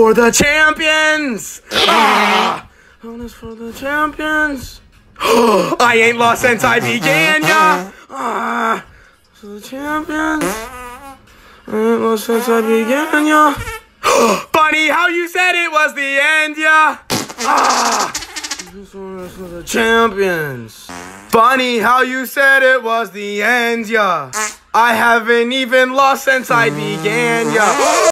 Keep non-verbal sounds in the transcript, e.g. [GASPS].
for the champions. Ah, Honors for the champions. [GASPS] I ain't lost since I began, ya! Ah, for the champions. I ain't lost since I began, ya! [GASPS] Funny how you said it was the end, ya! Ah, for the champions. Funny how you said it was the end, ya! I haven't even lost since I began, yeah.